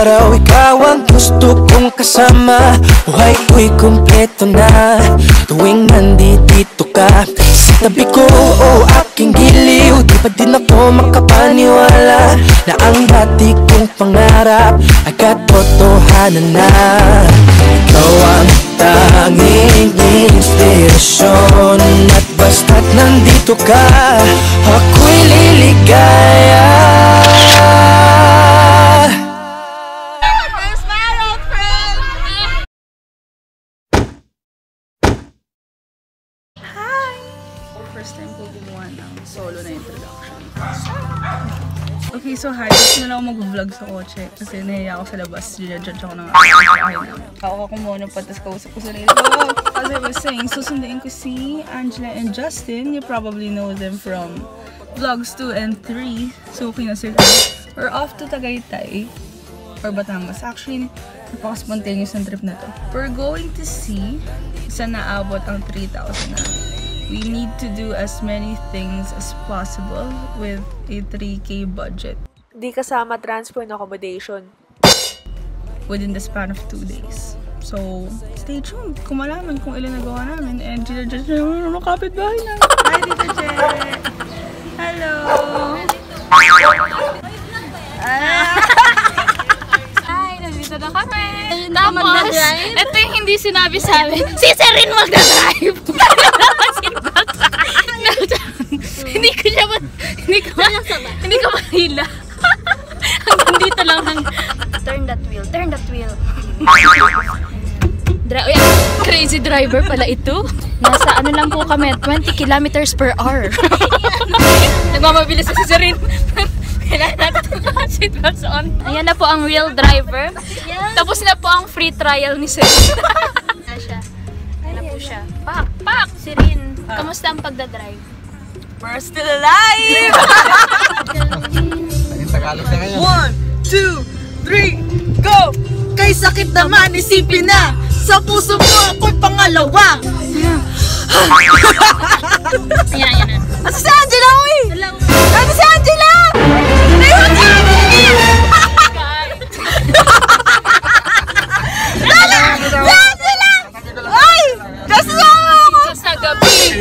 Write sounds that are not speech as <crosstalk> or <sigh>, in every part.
Araw-araw ikaw ang gusto kong kasama. Buhay ko'y kumpleto na. Tuwing nandito ka Sa tabi ko o aking giliw Di pa din ako makapaniwala Na ang dati kong pangarap Ay katotohanan na. Ikaw ang tanging inspirasyon At basta't nandito ka Ako'y liligaya so. Gusto na lang mag-vlog sa kotse kasi nahiya ako sa labas. Ginajudge ako ng. Ako ako muna pa, tapos kausap ko sa nila. As I was saying, susunduin ko si Angela and Justin. You probably know them from vlogs 2 and 3. So, okay na sila. We're off to Tagaytay or Batangas. Actually, napaka-spontaneous ng trip na to. We're going to see saan naabot ang 3,000 na. We need to do as many things as possible with a 3K budget Di kasama transport and accommodation. within the span of 2 days. So, stay tuned kung malaman kung ilan nagawa namin. And Tita Jet, mga kapitbahay namin. Hi, Tita Jet! Hello! Hi, nandito na kami. Tapos, ito yung hindi sinabi sa amin. Si Serin magdadrive! <laughs> hindi ko siya hindi ko hindi ko mahila. Dra Uy, crazy driver pala ito. Nasa ano lang po kami, 20 kilometers per hour. <laughs> Nagmamabilis si Serin. Kailangan natin ang seatbelts on. Ayan na po ang real driver. Tapos na po ang free trial ni Sir. na siya. Na po siya. Pak! Pak! Si Rin, kamusta ang pagdadrive? We're still alive! <laughs> One, two, three, go! Kay sakit naman, isipin na! Sa puso mo ako'y pangalawa! Ayan, ayan, ayan. Asa si Angela, uy? Asa si Angela? Si Angela! Dala! Angela! Ay! Kasama ako! Sa gabi.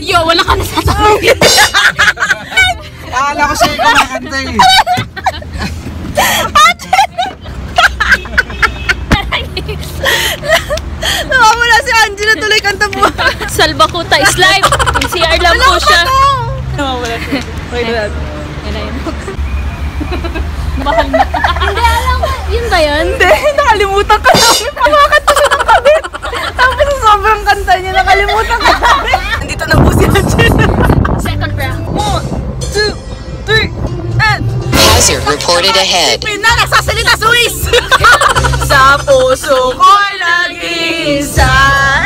Yo, wala ka nasasabi. Akala ko siya yung kumakanta eh. Kanta mo. Salbakuta is live. CR lang po siya. Nawawala siya. <laughs> Wait, wait. Yan na yun. <laughs> Mahal na. Hindi, alam ko. Yun ba yun? Hindi, nakalimutan ka namin. Kumakanta siya ng kabit. Tapos sa sobrang kanta niya, nakalimutan ka namin. <laughs> Nandito na po si Angela. Second round. One, two, three, and... Hazard reported ahead. Pina, nagsasalita Swiss! sa puso ko'y nag-iisa eh,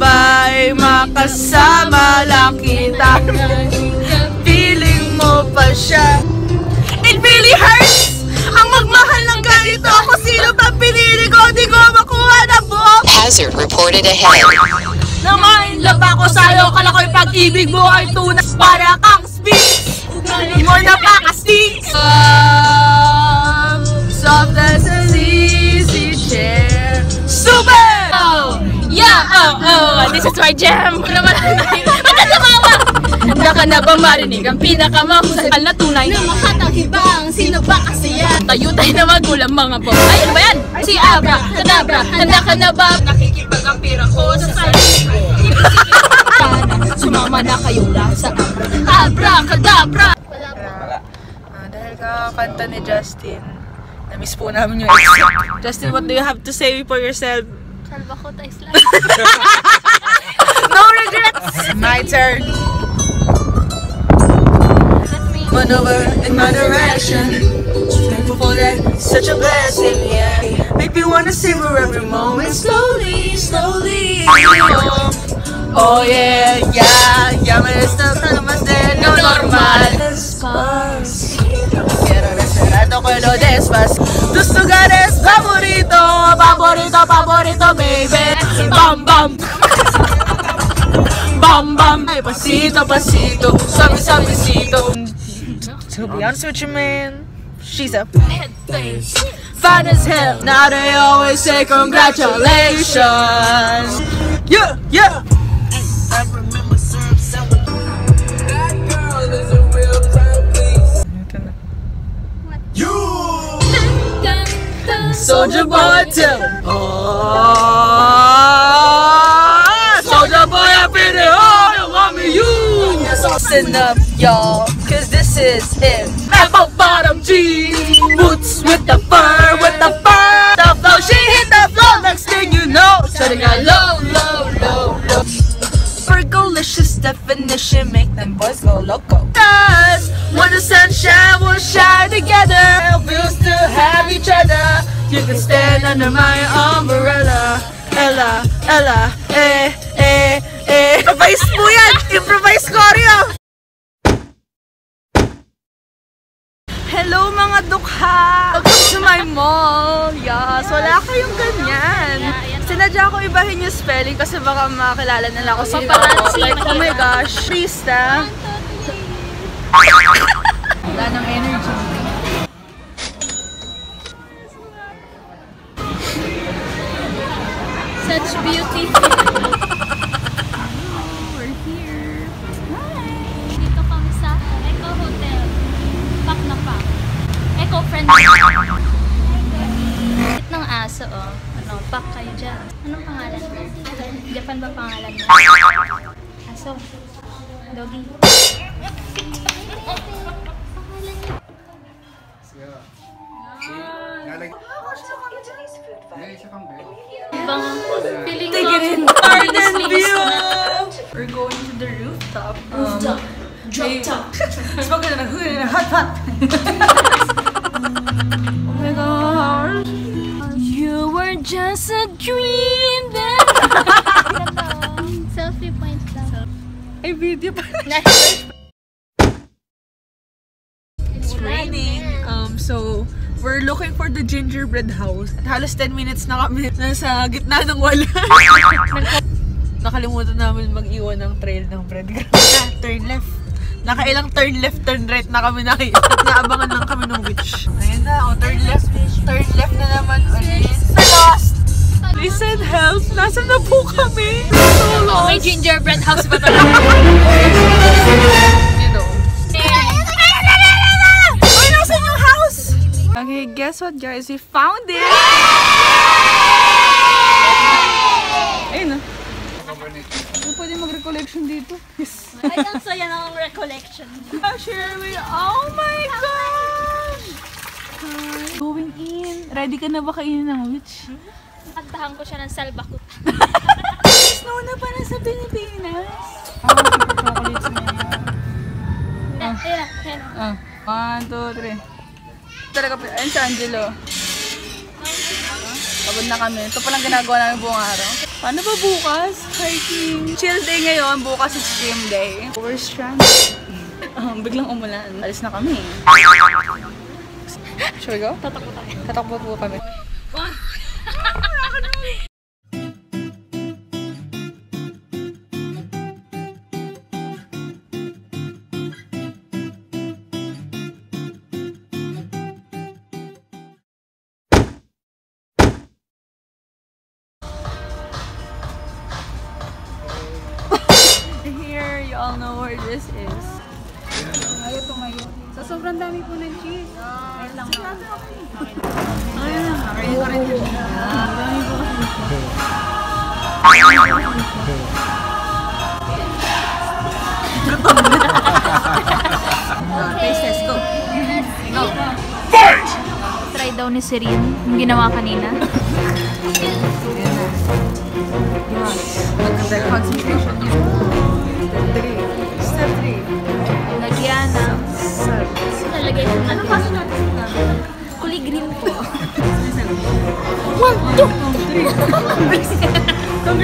Ba'y makasama lang kita. Feeling mo pa siya. It really hurts! Ang magmahal ng ganito Kung sino pa pinili ko? Di ko makuha na buo. Hazard reported ahead. Namain love ako sa'yo Kala ko'y pag-ibig mo ay tunas Para kang speech. Hindi mo napakastig um, Soft as oh, oh, this is my jam. Naman natin? Ba't ka tumawa? Handa ka na ba marinig ang pinakamahusal na tunay? Na makatagibang, sino ba kasi yan? Tayo tayo na magulang mga po. Ay, ano ba yan? Si Abra, Kadabra, handa ka na ba? Nakikipag-ampira ko sa sarili ko. Sumama na kayo lang sa abra. Abra, Kadabra! Ah, dahil kakanta ni Justin, na-miss po namin yung. Justin, what do you have to say for yourself? Salbakuta is live. No regrets! My turn. Maneuver in my direction. Thankful for that, such a blessing, yeah. Make me wanna savor every moment slowly, slowly. Oh oh yeah, yeah, ya me está dando más de lo normal. Despacito, quiero desperado con lo despacito. Tus lugares favorito, favorito, favorito, baby. Bam, bam. Bam, bam. Ay, pasito, pasito. Suave, suavecito. To be honest with you, man, She's a fine as hell. Now they always say congratulations. Yeah, yeah. Soldier boy tell 'em. Oh, soldier boy up in the hole, you want me you. Listen up, y'all, cause this is it. Apple bottom jeans, boots with the fur, with the fur. The flow, she hit the floor, next thing you know, shutting out low, low, low, low. Fergalicious definition make them boys go loco. Cause when the sunshine will shine together, we'll still have each other. You can stand under my umbrella. Ella, Ella, eh, eh, eh. Improvise mo yan! Improvise choreo! Hello mga dukha! Welcome to my mall! Yes, wala kayong ganyan. Sinadya ko ibahin yung spelling kasi baka makakilala nila ako sa Paparazzi, Like, oh my gosh, Krista. Wala ng energy. Such beauty. <laughs> We're here. Hi. Dito kami sa Eco Hotel. Pack na pack. Eco-friendly. Ng aso, oh. Ano, pack kayo dyan. Anong pangalan mo? Japan ba pangalan mo? Aso. Doggy. Ibang feeling ko. Garden view! We're going to the rooftop. Rooftop. Um, Drop top. <laughs> Smoking in a hood in a hot pot. <laughs> oh my gosh. You were just a dream then. Selfie point lang. Ay, video pa. We're looking for the gingerbread house. At halos 10 minutes na kami nasa gitna ng wala. <laughs> Nakalimutan namin mag-iwan ng trail ng breadcrumb. <laughs> Turn left. Nakailang turn left, turn right na kami nakita. <laughs> Naabangan lang kami ng witch. Ayun na, oh, turn left. Turn left na naman ulit. Lost! Send help. Nasaan na po kami? So lost. May gingerbread house ba talaga? Guess what guys? We found it! Ayun na. Ano pwede mag-recollection dito? Yes. Ay, ang saya ng recollection. Ah, Shirley! Oh my gosh! Hi. Going in. Ready ka na ba kainin ng witch? Kantahan ko siya ng salbakut. <laughs> Snow na pala sa Pilipinas. Ah, chocolates na yan. Ayan, ayan. Ah, one, two, three. Talaga. Ayun si Angelo. Pagod na kami. Ito palang ginagawa namin buong araw. Paano ba bukas? Hiking. Chill day ngayon. Bukas is gym day. We're stranded. Um, biglang umulan. Alis na kami. Should we go? Tatakbo tayo. Tatakbo po kami. Sobrang dami po ng cheese. Ayun lang. Ayun lang. Nakaya ko rin yun. Marami po kasi. Taste test ko. Try daw ni Sirin yung ginawa kanina. Nalagay ko Ano kasi natin Kulay green po. One, two! <laughs> <laughs> Two,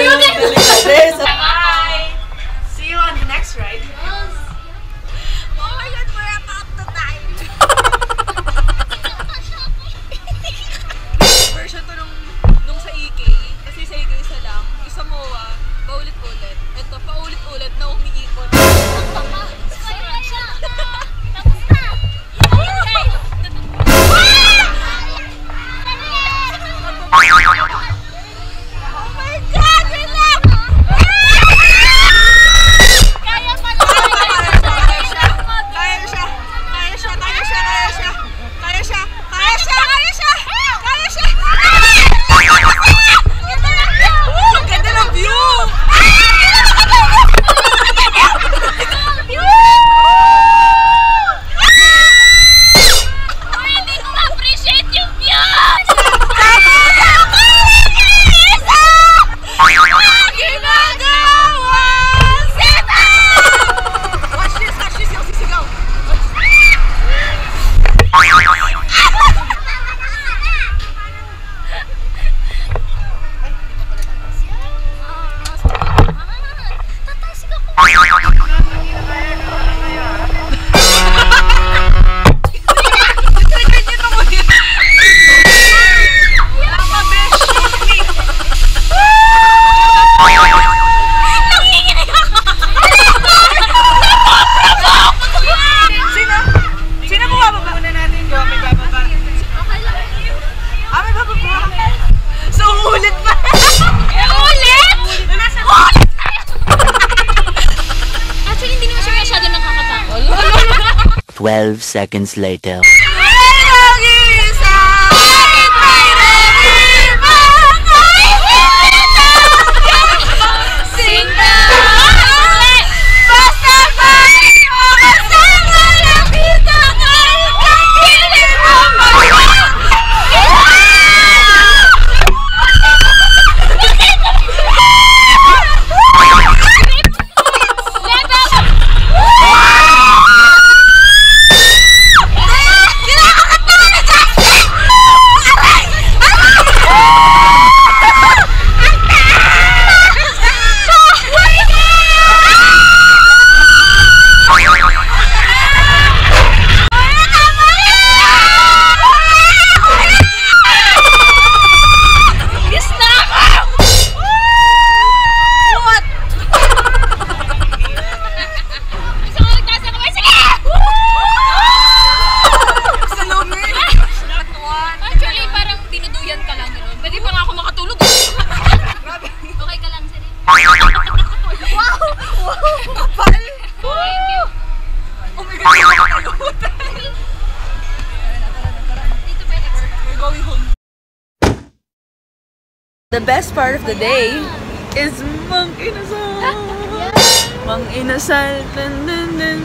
牛逼12 seconds later. Part of the day is Mang Inasal. Mang Inasal. Dun, dun, dun.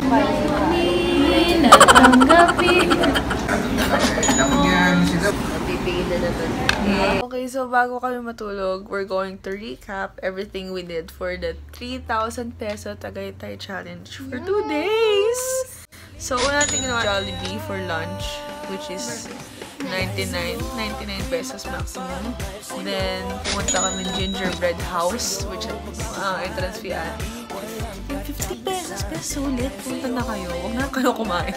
Okay, so bago kami matulog, we're going to recap everything we did for the 3,000 peso Tagaytay Challenge for two days. So, una natin ginawa Jollibee for lunch, which is 99, 99 pesos maximum. Then, pumunta kami Gingerbread House, which uh, entrance fee at 50 pesos, peso ulit. Punta na kayo. Huwag na kayo kumain.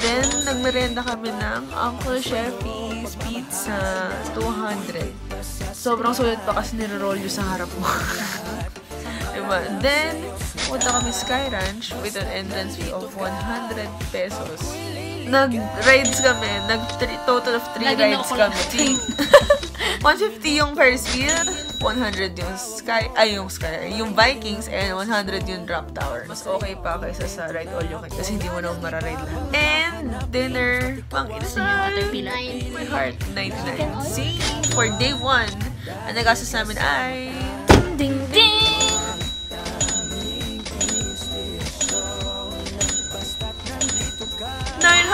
Then, nagmerenda kami ng Uncle Sheffy's Pizza 200. Sobrang sulit pa kasi nire-roll yung sa harap mo. <laughs> diba? Then, punta kami Sky Ranch with an entrance fee of 100 pesos. Nag-rides kami. Nag total of 3 Lagi na rides kami. 150 <laughs> yung Ferris wheel, 100 yung Sky, ay yung Sky, yung Vikings, and 100 yung Drop Tower. Mas okay pa kaysa sa Ride All You Can kasi hindi mo naman mararide lahat. And dinner, pang inasal, my heart, 99. See, for day 1, ang nagastos namin ay Ding ding!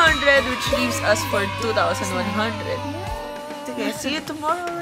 900 which leaves us for 2,100. Okay, see you tomorrow.